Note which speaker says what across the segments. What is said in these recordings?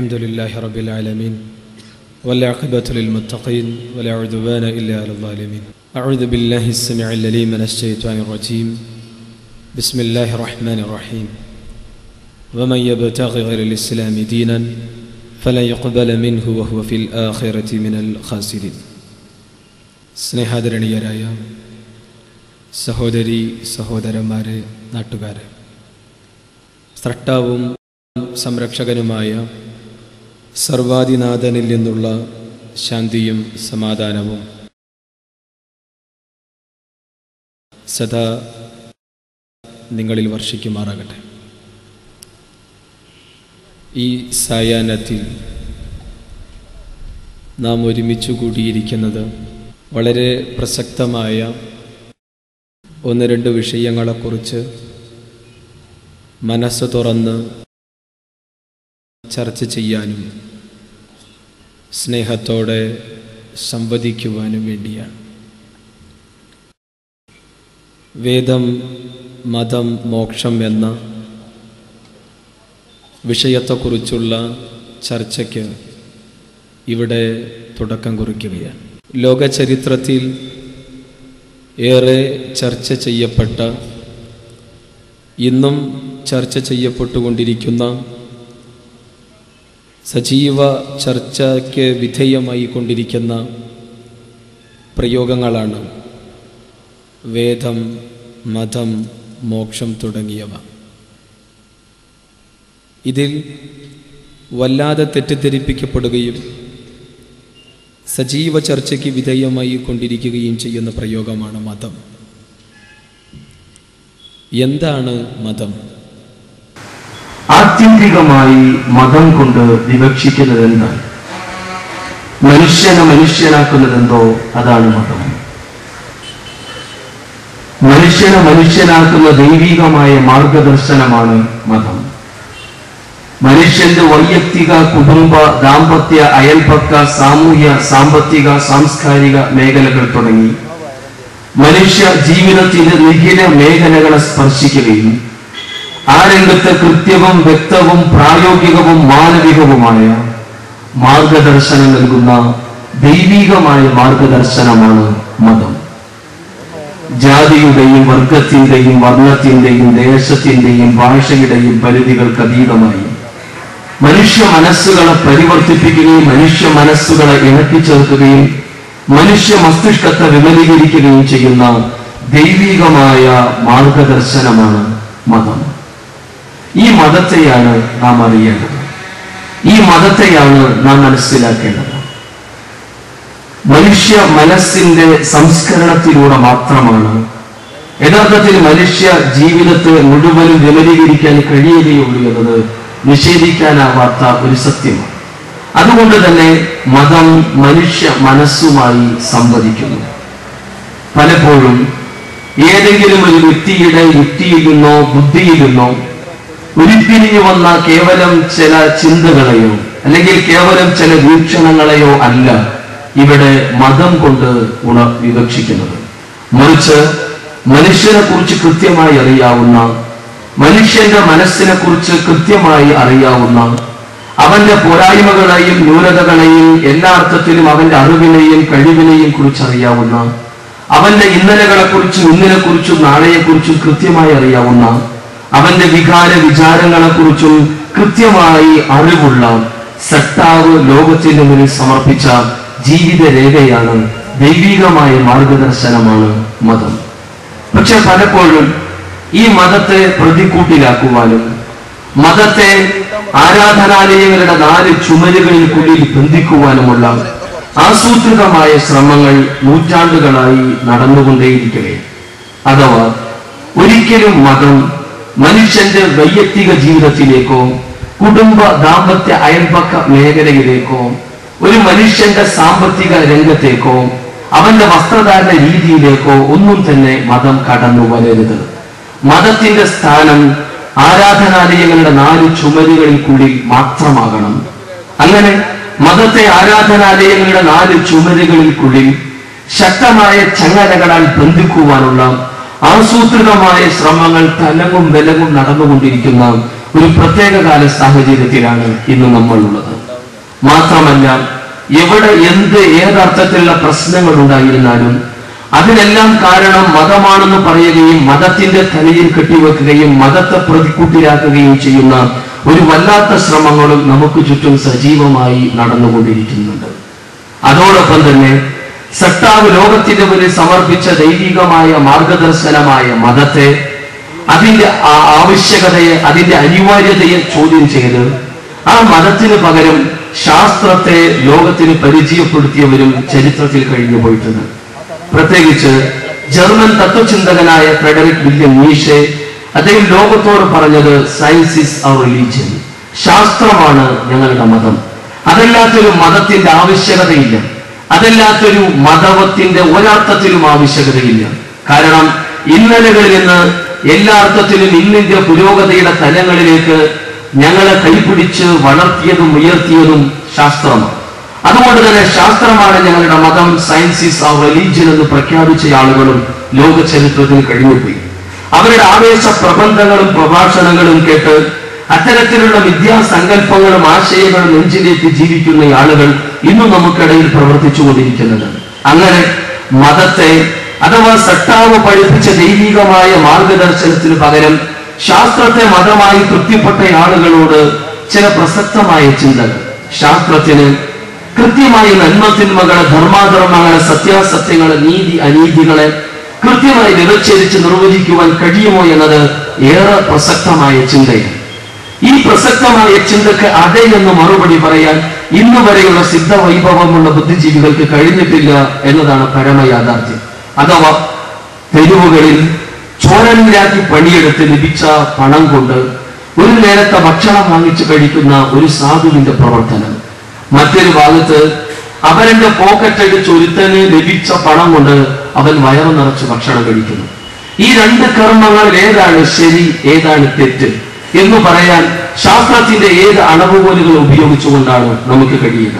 Speaker 1: الحمد لله رب العالمين والعاقبة للمتقين ولا عدوان إلا على الظالمين أعوذ بالله السميع العليم من الشيطان الرجيم بسم الله الرحمن الرحيم ومن يبتغي غير الإسلام دينا فلن يقبل منه وهو في الآخرة من الخاسرين സ്നേഹാദരണീയരായ സഹോദരി സഹോദരന്മാരെ നാട്ടുകാരെ സ്രഷ്ടാവും സംരക്ഷകനുമായ സർവാദിനാഥനിൽ നിന്നുള്ള ശാന്തിയും സമാധാനവും. സദാ നിങ്ങളിൽ വർഷിക്കുമാറാകട്ടെ. ഈ സായാഹ്നത്തിൽ നാം ഒരുമിച്ച് കൂടിയിരിക്കുന്നത് വളരെ പ്രസക്തമായ ഒന്ന് രണ്ട് വിഷയങ്ങളെക്കുറിച്ച് മനസ്സ് തുറന്ന് ചർച്ച ചെയ്യാനും സ്നേഹത്തോടെ സംവദിക്കുവാനും വേണ്ടിയാണ്. വേദം മതം മോക്ഷം എന്ന വിഷയത്തെക്കുറിച്ചുള്ള ചർച്ചയ്ക്ക് ഇവിടെ തുടക്കം കുറിക്കുകയാണ്. ലോക ചരിത്രത്തിൽ ഏറെ ചർച്ച ചെയ്യപ്പെട്ട ഇന്നും ചർച്ച ചെയ്യപ്പെട്ടുകൊണ്ടിരിക്കുന്ന സജീവ ചർച്ചയ്ക്ക് വിധേയമായി കൊണ്ടിരിക്കുന്ന പ്രയോഗങ്ങളാണ് വേദം മതം മോക്ഷം തുടങ്ങിയവ. ഇതിൽ വല്ലാതെ തെറ്റിദ്ധരിപ്പിക്കപ്പെടുകയും സജീവ ചർച്ചയ്ക്ക് വിധേയമായി കൊണ്ടിരിക്കുകയും ചെയ്യുന്ന പ്രയോഗമാണ് മതം. എന്താണ് മതം?
Speaker 2: ആത്യന്തികമായി മതം കൊണ്ട് വിവക്ഷിക്കുന്നത് എന്താണ് മനുഷ്യനെ മനുഷ്യനാക്കുന്നത് എന്തോ അതാണ് മതം. മനുഷ്യനെ മനുഷ്യനാക്കുന്ന ദൈവികമായ മാർഗദർശനമാണ് മതം. മനുഷ്യന്റെ വൈയക്തിക കുടുംബ ദാമ്പത്യ അയൽപക്ക സാമൂഹ്യ സാമ്പത്തിക സാംസ്കാരിക മേഖലകൾ തുടങ്ങി മനുഷ്യ ജീവിതത്തിന്റെ നിഖില മേഖലകളെ സ്പർശിക്കുകയും ആ രംഗത്ത് കൃത്യവും വ്യക്തവും പ്രായോഗികവും മാനവികവുമായ മാർഗദർശനം നൽകുന്ന ദൈവികമായ മാർഗദർശനമാണ് മതം. ജാതിയുടെയും വർഗത്തിന്റെയും വർണത്തിന്റെയും ദേശത്തിന്റെയും ഭാഷയുടെയും പരിധികൾക്ക് അതീതമായി. മനുഷ്യ മനസ്സുകളെ പരിവർത്തിപ്പിക്കുകയും മനുഷ്യ മനസ്സുകളെ ഇണക്കിച്ചേർക്കുകയും മനുഷ്യ മസ്തിഷ്കത്തെ വിമലീകരിക്കുകയും ചെയ്യുന്ന ദൈവികമായ മാർഗദർശനമാണ് മതം. ഈ മതത്തെയാണ് നാം അറിയേണ്ടത്. ഈ മതത്തെയാണ് നാം മനസ്സിലാക്കേണ്ടത്. മനുഷ്യ മനസ്സിന്റെ സംസ്കരണത്തിലൂടെ മാത്രമാണ് യഥാർത്ഥത്തിൽ മനുഷ്യ ജീവിതത്തെ മുഴുവനും വിമലീകരിക്കാൻ കഴിയുകയുള്ളൂ എന്നത് നിഷേധിക്കാനാവാത്ത ഒരു സത്യമാണ്. അതുകൊണ്ട് തന്നെ മതം മനുഷ്യ മനസ്സുമായി സംവദിക്കുന്നു. പലപ്പോഴും ഏതെങ്കിലും ഒരു വ്യക്തിയുടെ യുക്തിയിലെന്നോ ബുദ്ധിയിലെന്നോ ഉരുത്തിരിഞ്ഞു വന്ന കേവലം ചില ചിന്തകളെയോ അല്ലെങ്കിൽ കേവലം ചില വീക്ഷണങ്ങളെയോ അല്ല ഇവിടെ മതം കൊണ്ട് ഉണ വിവക്ഷിക്കുന്നത്. മറിച്ച് മനുഷ്യനെ കുറിച്ച് കൃത്യമായി അറിയാവുന്ന മനുഷ്യന്റെ മനസ്സിനെ കുറിച്ച് കൃത്യമായി അറിയാവുന്ന അവന്റെ പോരായ്മകളെയും ന്യൂനതകളെയും എല്ലാ അർത്ഥത്തിലും അവന്റെ അറിവിനെയും കഴിവിനെയും കുറിച്ച് അറിയാവുന്ന അവന്റെ ഇന്നലകളെ കുറിച്ചും ഇന്നിനെ കുറിച്ചും നാളെയെ കുറിച്ചും കൃത്യമായി അറിയാവുന്ന അവന്റെ വികാര വിചാരങ്ങളെ കുറിച്ചും കൃത്യമായി അറിവുള്ള സട്ടാവ് ലോകത്തിന്റെ മുന്നിൽ സമർപ്പിച്ച ജീവിത രേഖയാണ് ദൈവികമായ മാർഗദർശനമാണ് മതം. പക്ഷെ പലപ്പോഴും ഈ മതത്തെ പ്രതിക്കൂട്ടിലാക്കുവാനും മതത്തെ ആരാധനാലയങ്ങളുടെ നാല് ചുമരുകളിൽക്കുള്ളിൽ ബന്ധിക്കുവാനുമുള്ള ആസൂത്രിതമായ ശ്രമങ്ങൾ നൂറ്റാണ്ടുകളായി നടന്നുകൊണ്ടേയിരിക്കുകയാണ് അഥവാ ഒരിക്കലും മതം മനുഷ്യന്റെ വൈയക്തിക ജീവിതത്തിലേക്കോ കുടുംബ ദാമ്പത്യ അയൽപക്ക മേഖലയിലേക്കോ ഒരു മനുഷ്യന്റെ സാമ്പത്തിക രംഗത്തേക്കോ അവന്റെ വസ്ത്രധാരണ രീതിയിലേക്കോ ഒന്നും തന്നെ മതം കടന്നു വരരുത്. മതത്തിന്റെ സ്ഥാനം ആരാധനാലയങ്ങളുടെ നാല് ചുമരുകൾക്കുള്ളിൽ മാത്രമാകണം. അങ്ങനെ മതത്തെ ആരാധനാലയങ്ങളുടെ നാല് ചുമരുകൾക്കുള്ളിൽ ശക്തമായ ചങ്ങലകളാൽ ബന്ധിക്കുവാനുള്ള ആസൂത്രിതമായ ശ്രമങ്ങൾ തലങ്ങും വിലങ്ങും നടന്നുകൊണ്ടിരിക്കുന്ന ഒരു പ്രത്യേക കാല സാഹചര്യത്തിലാണ് ഇന്ന് നമ്മൾ ഉള്ളത് മാത്രമല്ല എവിടെ എന്ത് ഏതർത്ഥത്തിലുള്ള പ്രശ്നങ്ങൾ ഉണ്ടായിരുന്നാലും അതിനെല്ലാം കാരണം മതമാണെന്ന് പറയുകയും മതത്തിന്റെ തലയിൽ കെട്ടിവെക്കുകയും മതത്തെ പ്രതിക്കൂട്ടിലാക്കുകയും ചെയ്യുന്ന ഒരു വല്ലാത്ത ശ്രമങ്ങളും നമുക്ക് ചുറ്റും സജീവമായി നടന്നുകൊണ്ടിരിക്കുന്നുണ്ട്. അതോടൊപ്പം തന്നെ സട്ടാവ് ലോകത്തിന്റെ മുന്നിൽ സമർപ്പിച്ച ദൈവികമായ മാർഗദർശനമായ മതത്തെ അതിന്റെ ആവശ്യകതയെ അതിന്റെ അനിവാര്യതയെ ചോദ്യം ചെയ്ത് ആ മതത്തിന് പകരം ശാസ്ത്രത്തെ ലോകത്തിന് പരിചയപ്പെടുത്തിയവരും ചരിത്രത്തിൽ കഴിഞ്ഞു പോയിട്ടുണ്ട്. പ്രത്യേകിച്ച് ജർമ്മൻ തത്വചിന്തകനായ ഫ്രെഡറിക് വില്യം നീഷെ അദ്ദേഹം ലോകത്തോട് പറഞ്ഞത് സയൻസ് ഇസ് അവർ റിലീജിയൻ ശാസ്ത്രമാണ് ഞങ്ങളുടെ മതം. അതല്ലാത്തൊരു മതത്തിന്റെ ആവശ്യകതയില്ല. അതല്ലാത്തൊരു മതവത്തിന്റെ ഒരർത്ഥത്തിലും ആവശ്യകതയില്ല കാരണം ഇന്നലകളിൽ നിന്ന് എല്ലാ അർത്ഥത്തിലും ഇന്നിന്റെ പുരോഗതിയുടെ തലങ്ങളിലേക്ക് ഞങ്ങളെ കൈപിടിച്ച് വളർത്തിയതും ഉയർത്തിയതും ശാസ്ത്രമാണ്. അതുകൊണ്ട് തന്നെ ശാസ്ത്രമാണ് ഞങ്ങളുടെ മതം സയൻസ് ഈസ് ആ റിലീജിയൻ എന്ന് പ്രഖ്യാപിച്ച ആളുകളും ലോക ചരിത്രത്തിൽ കഴിഞ്ഞുപോയി. അവരുടെ ആവേശ പ്രബന്ധങ്ങളും പ്രഭാഷണങ്ങളും കേട്ട് അത്തരത്തിലുള്ള വിദ്യാസങ്കല്പങ്ങളും ആശയങ്ങളും നെഞ്ചിലേക്ക് ജീവിക്കുന്ന ആളുകൾ ഇന്നും നമുക്കിടയിൽ പ്രവർത്തിച്ചു കൊണ്ടിരിക്കുന്നത് അങ്ങനെ മതത്തെ അഥവാ സട്ടാവ് പഠിപ്പിച്ച ദൈവികമായ മാർഗദർശനത്തിന് പകരം ശാസ്ത്രത്തെ മതമായി തൃപ്തിപ്പെട്ട ആളുകളോട് ചില പ്രസക്തമായ ചിന്തകൾ. ശാസ്ത്രത്തിന് കൃത്യമായി നന്മത്തിന്മകളെ ധർമാധർമ്മങ്ങളെ സത്യാസത്യങ്ങളെ നീതി അനീതികളെ കൃത്യമായി വ്യവച്ഛേദിച്ച് നിർവചിക്കുവാൻ കഴിയുമോ എന്നത് ഏറെ പ്രസക്തമായ ചിന്തയാണ്. ഈ പ്രസക്തമായ ചിന്തക്ക് അതെ എന്ന് മറുപടി പറയാൻ ഇന്ന് വരെയുള്ള സിദ്ധ വൈഭവമുള്ള ബുദ്ധിജീവികൾക്ക് കഴിഞ്ഞിട്ടില്ല എന്നതാണ് പരമ പരമയാഥാർത്ഥ്യം അഥവാ തെരുവുകളിൽ ചോരനിലാക്കി പണിയെടുത്ത് ലഭിച്ച പണം കൊണ്ട് ഒരു നേരത്തെ ഭക്ഷണം വാങ്ങിച്ചു കഴിക്കുന്ന ഒരു സാധുവിന്റെ പ്രവർത്തനം. മറ്റൊരു ഭാഗത്ത് അവരന്റെ പോക്കറ്റ് അടിച്ച് ഒരുത്തന് ലഭിച്ച പണം കൊണ്ട് അവൻ വയറ് നിറച്ച് ഭക്ഷണം കഴിക്കുന്നു. ഈ രണ്ട് കർമ്മങ്ങൾ ഏതാണ് ശരി ഏതാണ് തെറ്റ് എന്ന് പറയാൻ ശാസ്ത്രത്തിന്റെ ഏത് അളവുകോലുകൾ ഉപയോഗിച്ചുകൊണ്ടാണ് നമുക്ക് കഴിയുക?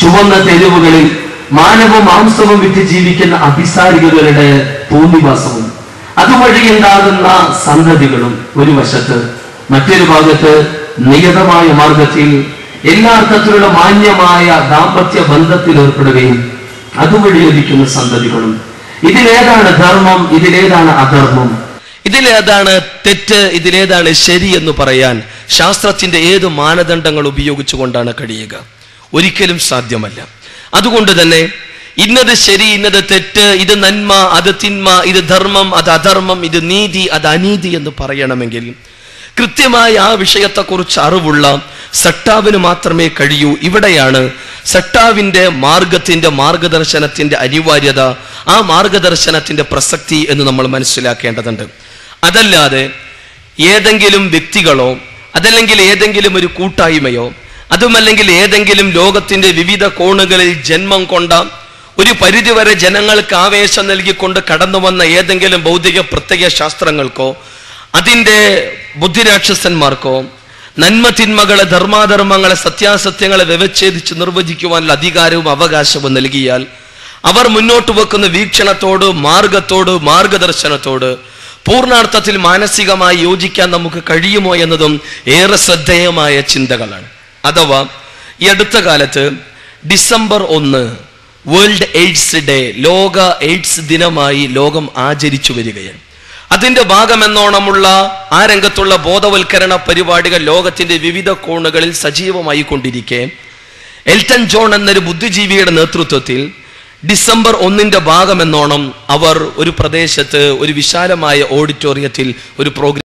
Speaker 2: ചുവന്ന തെരുവുകളിൽ മാനവ മാംസവും വിറ്റ് ജീവിക്കുന്ന അഭിസാരികളുടെ തോന്നിവാസവും അതുവഴി ഉണ്ടാകുന്ന സന്തതികളും ഒരു വശത്ത്. മറ്റൊരു ഭാഗത്ത് നിയതമായ മാർഗത്തിൽ എല്ലാ അർത്ഥത്തിലുള്ള മാന്യമായ ദാമ്പത്യ ബന്ധത്തിൽ ഏർപ്പെടുകയും അതുവഴി ലഭിക്കുന്ന സന്തതികളും. ഇതിലേതാണ് ധർമ്മം ഇതിലേതാണ് അധർമ്മം.
Speaker 3: ഇതിലേതാണ് തെറ്റ് ഇതിലേതാണ് ശരി എന്ന് പറയാൻ ശാസ്ത്രത്തിന്റെ ഏത് മാനദണ്ഡങ്ങൾ ഉപയോഗിച്ചുകൊണ്ടാണ് കഴിയുക? ഒരിക്കലും സാധ്യമല്ല. അതുകൊണ്ട് തന്നെ ഇന്നത് ശരി ഇന്നത് തെറ്റ് ഇത് നന്മ അത് തിന്മ ഇത് ധർമ്മം അത് അധർമ്മം ഇത് നീതി അത് അനീതി എന്ന് പറയണമെങ്കിൽ കൃത്യമായി ആ വിഷയത്തെക്കുറിച്ച് അറിവുള്ള സട്ടാവിന് മാത്രമേ കഴിയൂ. ഇവിടെയാണ് സട്ടാവിന്റെ മാർഗത്തിന്റെ മാർഗദർശനത്തിന്റെ അനിവാര്യത ആ മാർഗദർശനത്തിന്റെ പ്രസക്തി എന്ന് നമ്മൾ മനസ്സിലാക്കേണ്ടതുണ്ട്. അതല്ലാതെ ഏതെങ്കിലും വ്യക്തികളോ അതല്ലെങ്കിൽ ഏതെങ്കിലും ഒരു കൂട്ടായ്മയോ അതുമല്ലെങ്കിൽ ഏതെങ്കിലും ലോകത്തിന്റെ വിവിധ കോണുകളിൽ ജന്മം കൊണ്ട ഒരു പരിധിവരെ ജനങ്ങൾക്ക് ആവേശം നൽകിക്കൊണ്ട് കടന്നു വന്ന ഏതെങ്കിലും ഭൗതിക പ്രത്യയ ശാസ്ത്രങ്ങൾക്കോ അതിന്റെ ബുദ്ധിരാക്ഷസന്മാർക്കോ നന്മ തിന്മകളെ ധർമാധർമ്മങ്ങളെ സത്യാസത്യങ്ങളെ വ്യവച്ഛേദിച്ച് നിർവചിക്കുവാനുള്ള അധികാരവും അവകാശവും നൽകിയാൽ അവർ മുന്നോട്ട് വെക്കുന്ന വീക്ഷണത്തോട് മാർഗത്തോട് മാർഗദർശനത്തോട് പൂർണാർത്ഥത്തിൽ മാനസികമായി യോജിക്കാൻ നമുക്ക് കഴിയുമോ എന്നതും ഏറെ ശ്രദ്ധേയമായ ചിന്തകളാണ്. അഥവാ ഈ അടുത്ത കാലത്ത് ഡിസംബർ ഒന്ന്
Speaker 2: വേൾഡ് എയ്ഡ്സ് ഡേ ലോക എയ്ഡ്സ് ദിനമായി ലോകം ആചരിച്ചു വരികയാണ്. അതിന്റെ ഭാഗമെന്നോണമുള്ള ആ രംഗത്തുള്ള ബോധവൽക്കരണ പരിപാടികൾ ലോകത്തിന്റെ വിവിധ കോണുകളിൽ സജീവമായി കൊണ്ടിരിക്കെ എൽട്ടൺ ജോൺ എന്നൊരു ബുദ്ധിജീവിയുടെ നേതൃത്വത്തിൽ ഡിസംബർ ഒന്നിന്റെ ഭാഗമെന്നോണം അവർ ഒരു പ്രദേശത്ത് ഒരു വിശാലമായ ഓഡിറ്റോറിയത്തിൽ ഒരു പ്രോഗ്രാം